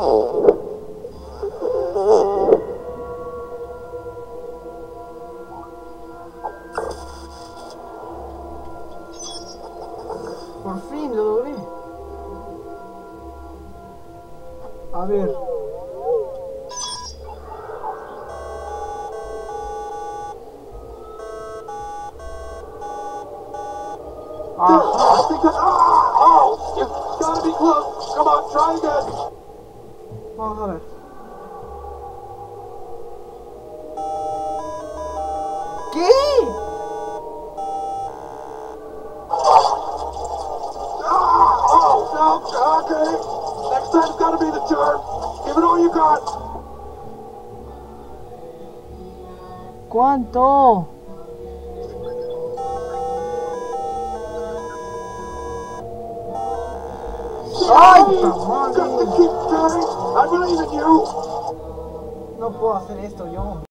Por fin lo logré. A ver. Ah. Oh, oh, oh, it's gotta be close. Come on, try again. Mal haber. Oh, oh, no, okay. Next time's gotta be the charm. Give it all you got. ¿Cuánto? No puedo hacer esto yo.